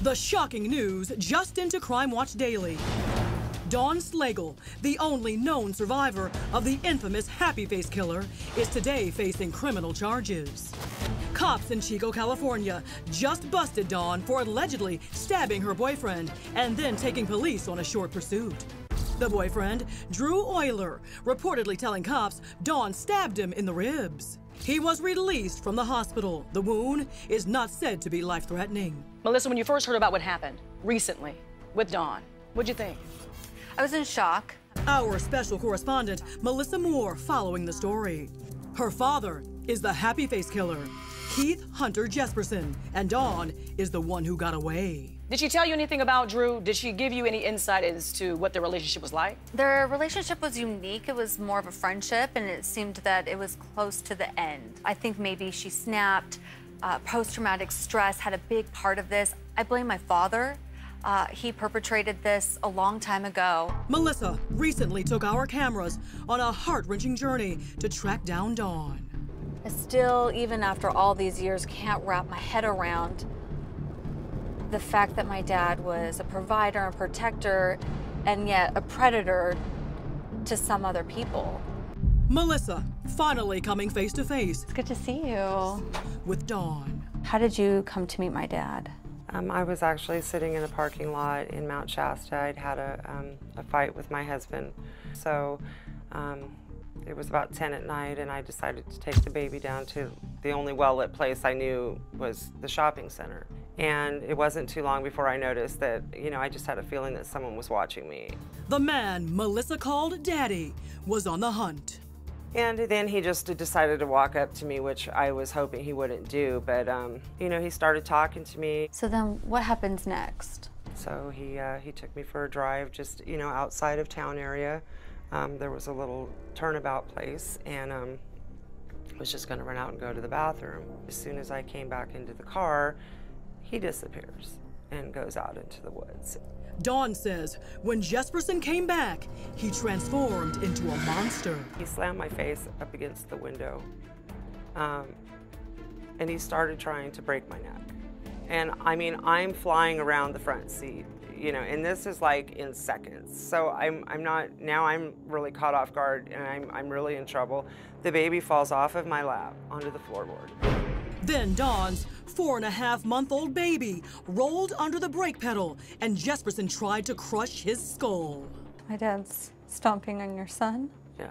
The shocking news just into Crime Watch Daily. Daun Slagle, the only known survivor of the infamous Happy Face killer, is today facing criminal charges. Cops in Chico, California just busted Daun for allegedly stabbing her boyfriend and then taking police on a short pursuit. The boyfriend, Drew Euler, reportedly telling cops Daun stabbed him in the ribs. He was released from the hospital. The wound is not said to be life threatening. Melissa, when you first heard about what happened recently with Daun, what'd you think? I was in shock. Our special correspondent, Melissa Moore, following the story. Her father is the happy face killer, Keith Hunter Jesperson, and Daun is the one who got away. Did she tell you anything about Drew? Did she give you any insight as to what their relationship was like? Their relationship was unique. It was more of a friendship, and it seemed that it was close to the end. I think maybe she snapped. Uh, Post traumatic stress had a big part of this. I blame my father. Uh, he perpetrated this a long time ago. Melissa recently took our cameras on a heart wrenching journey to track down Daun. I still, even after all these years, can't wrap my head around the fact that my dad was a provider and protector and yet a predator to some other people. Melissa finally coming face to face It's good to see you. with Daun. How did you come to meet my dad? Um, I was actually sitting in a parking lot in Mount Shasta. I'd had a, um, a fight with my husband. So um, it was about 10 at night, and I decided to take the baby down to the only well lit place I knew was the shopping center. And it wasn't too long before I noticed that, you know, I just had a feeling that someone was watching me. The man Melissa called Daddy was on the hunt. And then he just decided to walk up to me, which I was hoping he wouldn't do. But, um, you know, he started talking to me. So then what happens next? So he uh, he took me for a drive, just you know, outside of town area. Um, there was a little turnabout place, and um, I was just going to run out and go to the bathroom. As soon as I came back into the car, he disappears and goes out into the woods. Daun says when Jesperson came back, he transformed into a monster. He slammed my face up against the window, um, and he started trying to break my neck. And I mean, I'm flying around the front seat, you know, and this is like in seconds. So I'm, I'm not, now I'm really caught off guard and I'm, I'm really in trouble. The baby falls off of my lap onto the floorboard. Then Daun's four and a half month old baby rolled under the brake pedal, and Jesperson tried to crush his skull. My dad's stomping on your son? Yeah.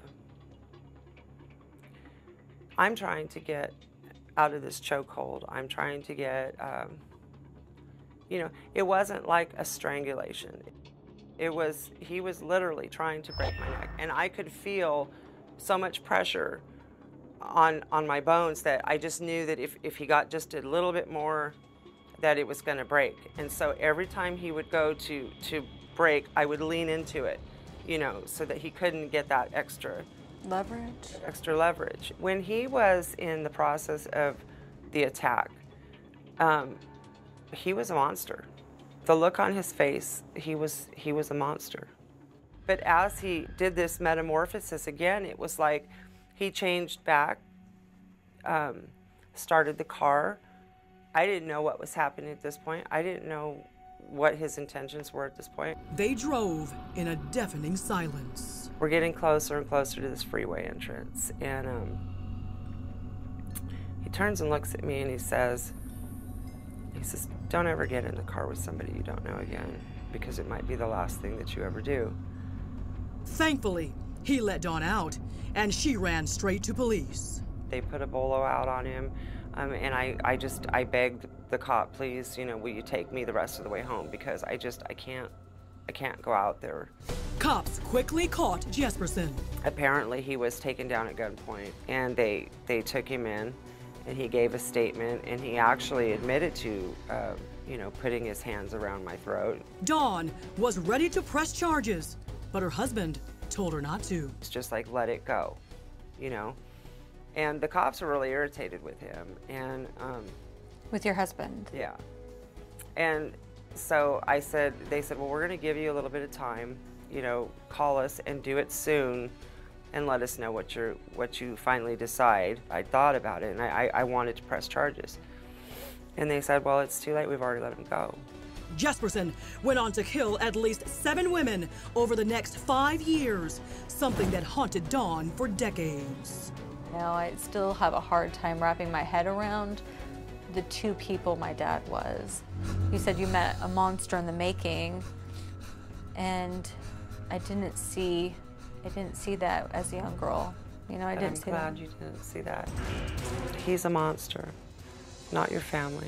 I'm trying to get out of this chokehold. I'm trying to get, um, you know, it wasn't like a strangulation. It was, he was literally trying to break my neck. And I could feel so much pressure on, on my bones that I just knew that if, if he got just a little bit more, that it was going to break. And so every time he would go to, to break, I would lean into it, you know, so that he couldn't get that extra Leverage? extra leverage. When he was in the process of the attack, um, he was a monster. The look on his face, he was he was a monster. But as he did this metamorphosis again, it was like he changed back, um, started the car. I didn't know what was happening at this point. I didn't know what his intentions were at this point. They drove in a deafening silence. We're getting closer and closer to this freeway entrance, and um, he turns and looks at me and he says, he says, don't ever get in the car with somebody you don't know again, because it might be the last thing that you ever do. Thankfully, he let Daun out, and she ran straight to police. They put a bolo out on him, um, and I, I just, I begged the cop, please, you know, will you take me the rest of the way home, because I just, I can't, I can't go out there. Cops quickly caught Jesperson. Apparently, he was taken down at gunpoint, and they they took him in, and he gave a statement, and he actually admitted to, uh, you know, putting his hands around my throat. Daun was ready to press charges, but her husband told her not to. It's just like let it go, you know. And the cops were really irritated with him, and um, With your husband? yeah. And so I said, they said, well, we're going to give you a little bit of time, you know, call us and do it soon and let us know what you're, what you finally decide. I thought about it and I, I I wanted to press charges. And they said, well, it's too late. We've already let him go. Jesperson went on to kill at least seven women over the next five years, something that haunted Daun for decades. Now I still have a hard time wrapping my head around the two people my dad was. You said you met a monster in the making, and I didn't see, I didn't see that as a young girl. You know, I But didn't see that. I'm see glad that. you didn't see that. He's a monster, not your family,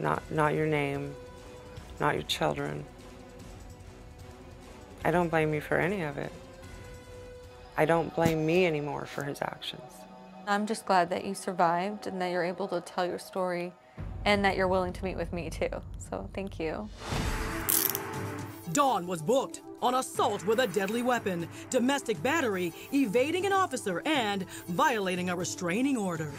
not not your name, not your children. I don't blame you for any of it. I don't blame me anymore for his actions. I'm just glad that you survived and that you're able to tell your story and that you're willing to meet with me too. So thank you. Daun was booked on assault with a deadly weapon, domestic battery, evading an officer, and violating a restraining order.